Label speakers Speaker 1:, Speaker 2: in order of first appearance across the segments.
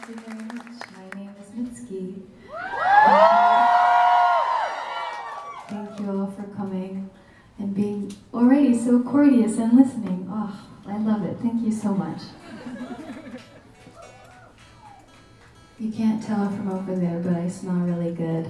Speaker 1: Thank you very much. My name is Mitski. Thank you all for coming and being already so courteous and listening. Oh, I love it. Thank you so much. You can't tell from over there, but I smell really good.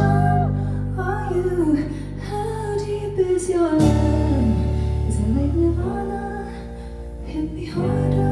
Speaker 1: are you? How deep is your love? Is it like Nirvana? Hit me harder.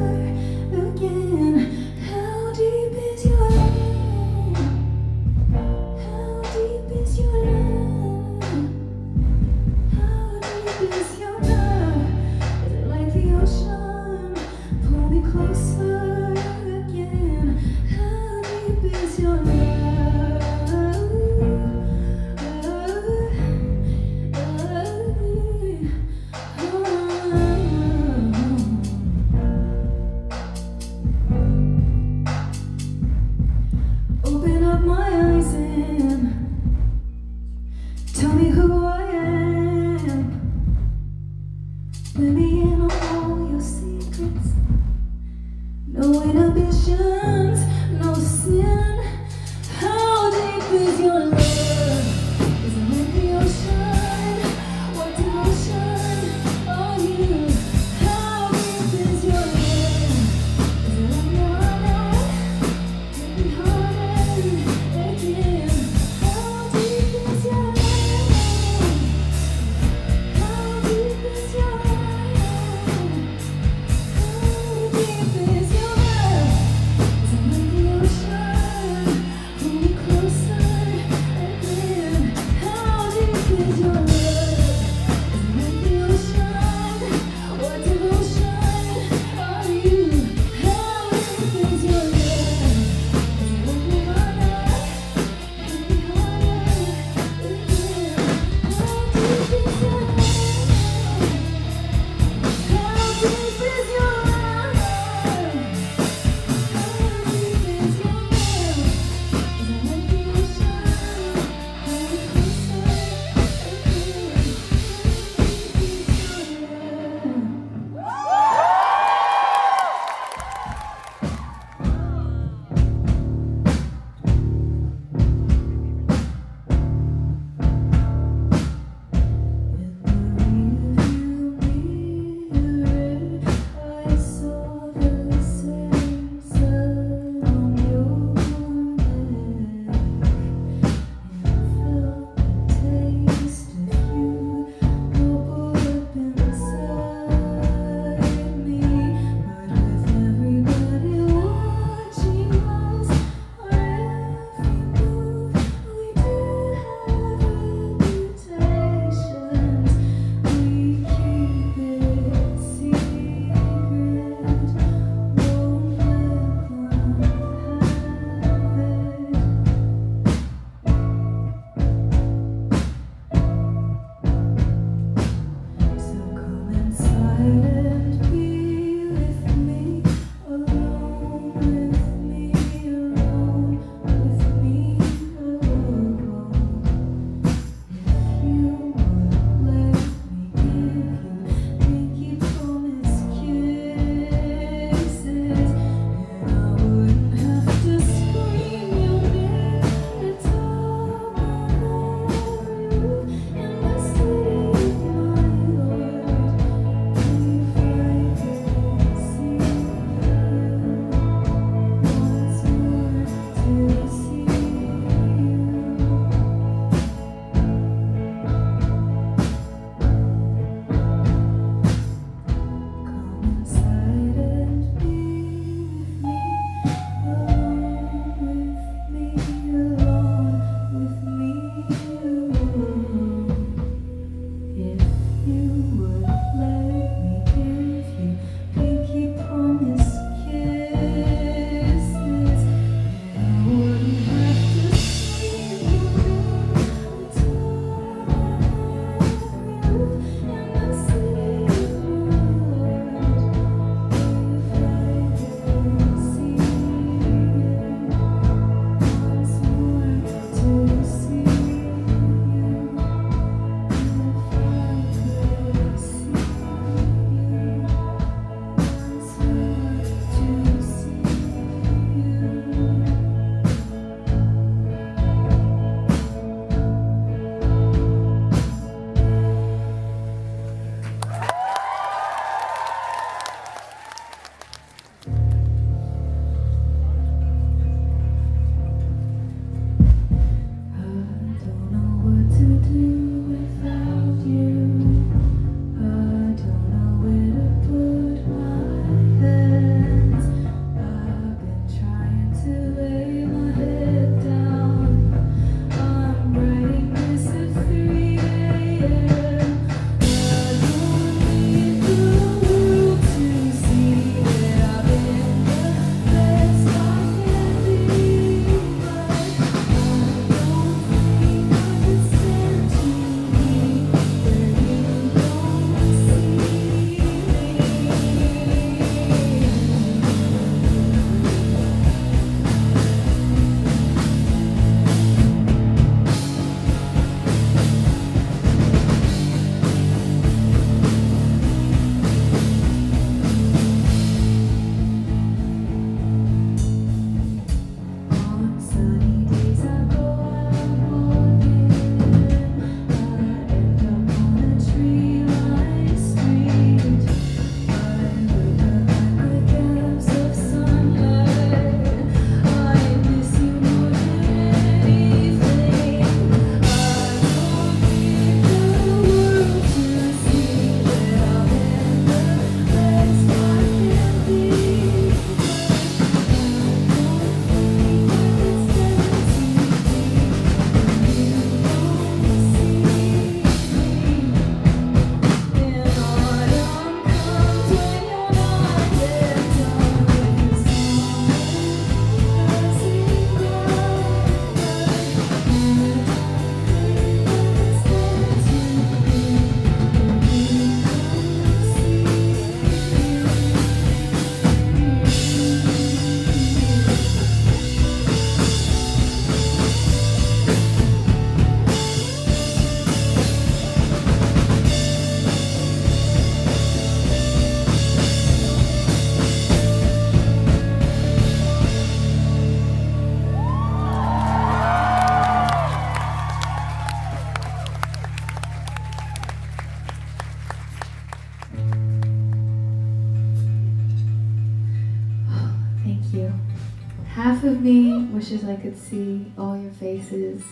Speaker 1: Faces.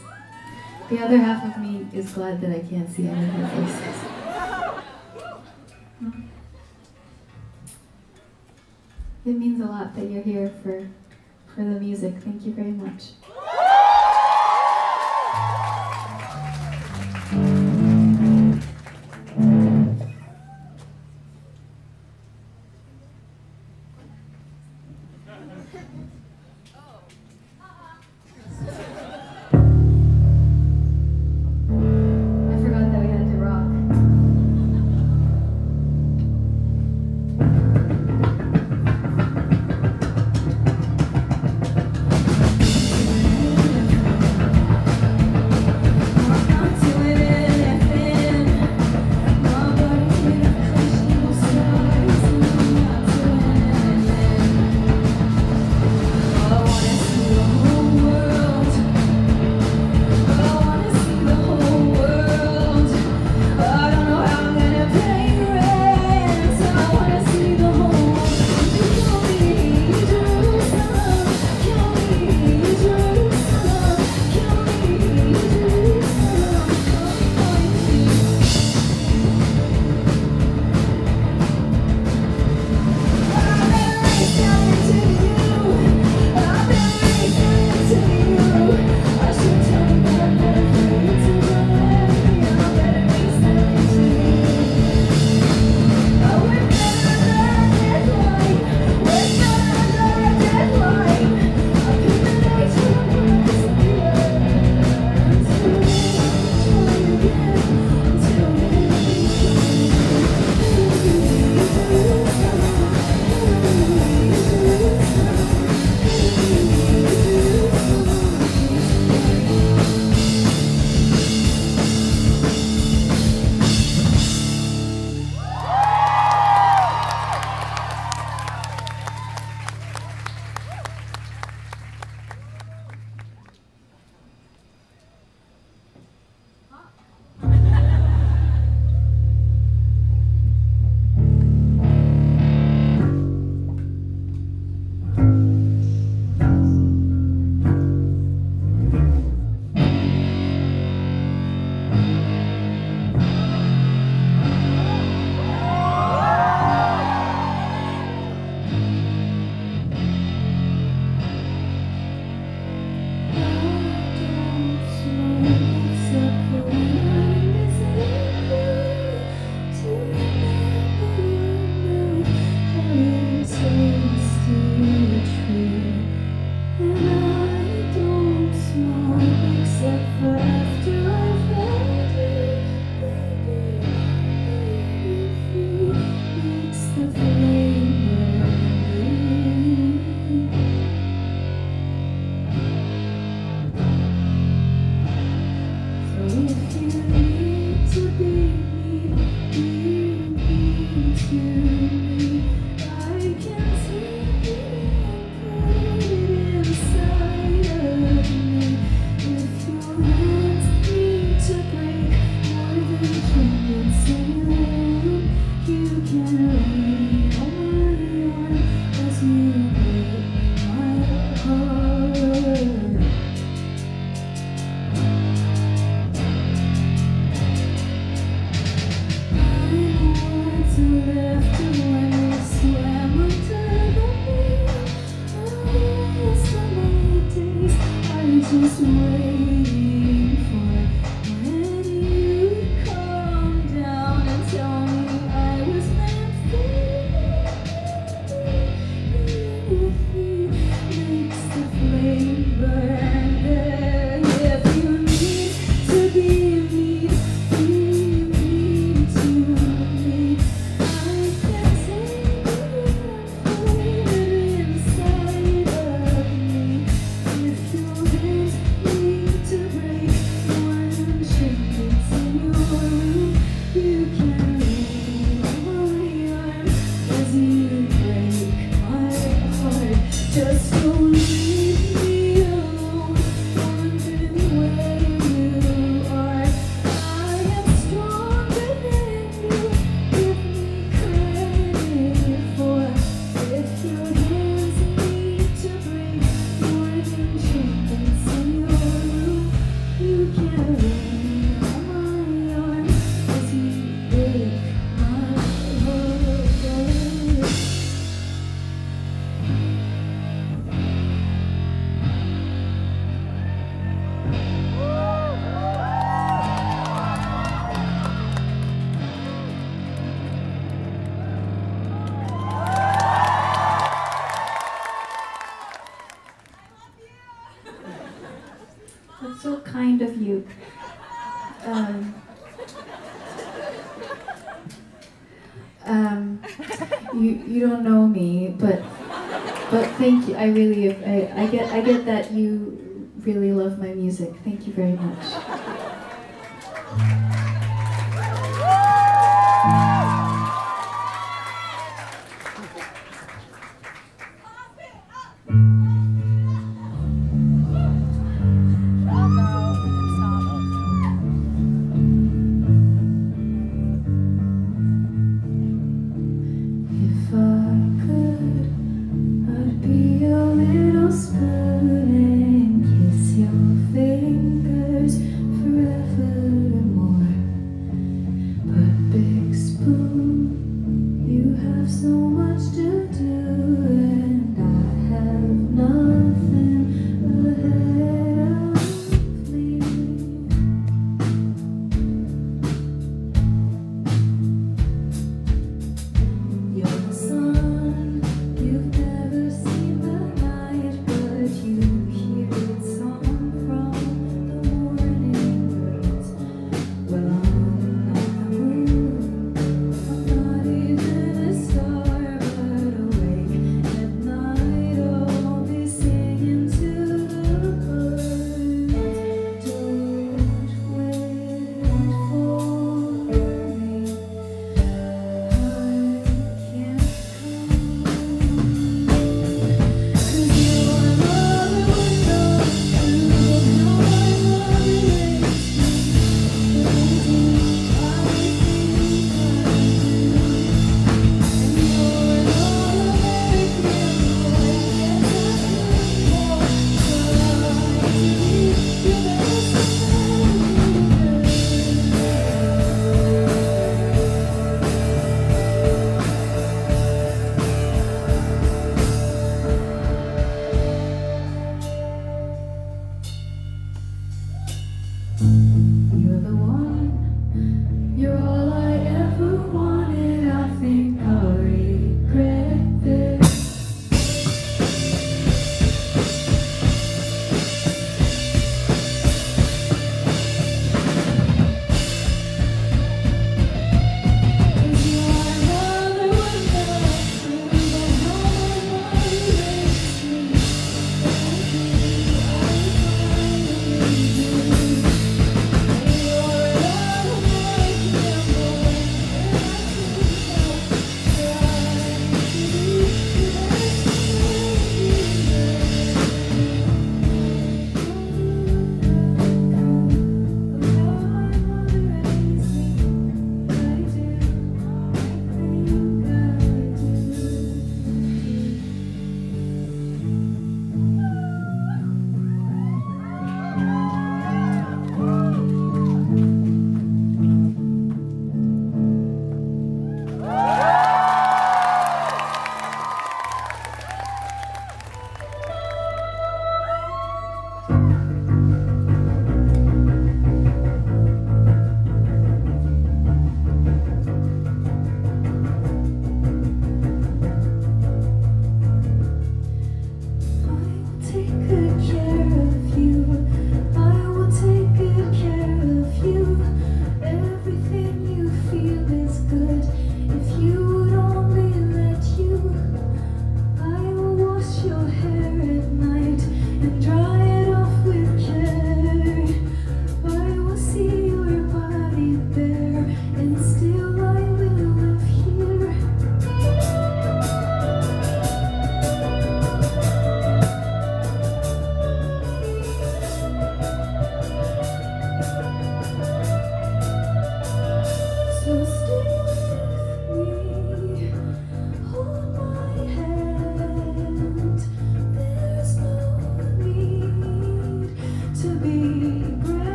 Speaker 1: The other half of me is glad that I can't see any of your faces. It means a lot that you're here for for the music. Thank you very much.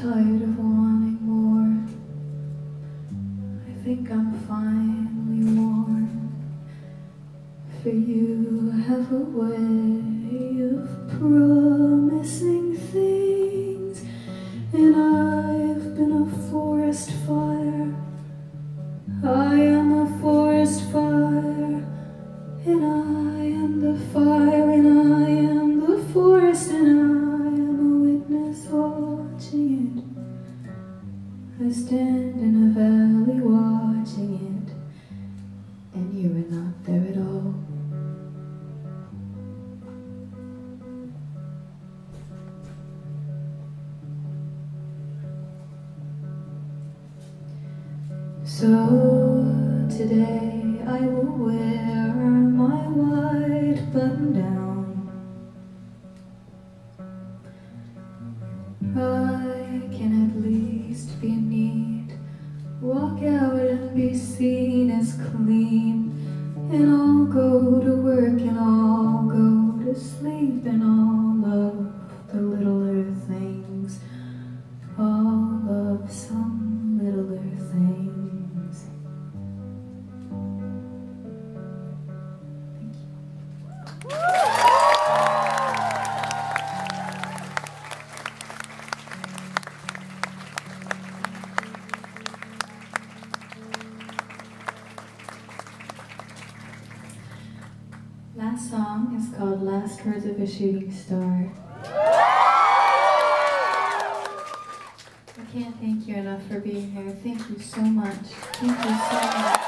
Speaker 1: tired of wanting more. I think I'm finally warm. For you have a way. shooting star. I can't thank you enough for being here. Thank you so much. Thank you so much.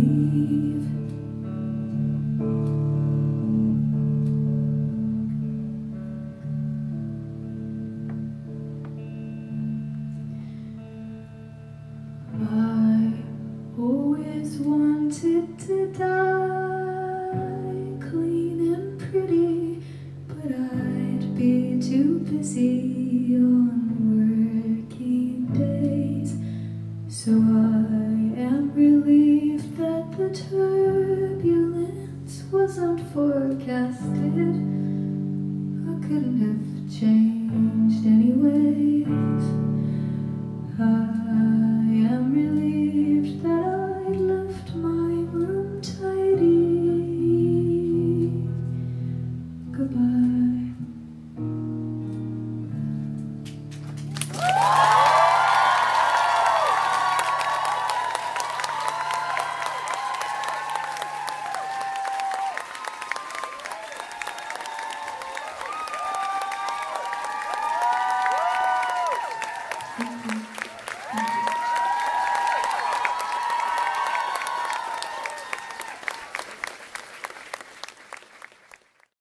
Speaker 1: Believe.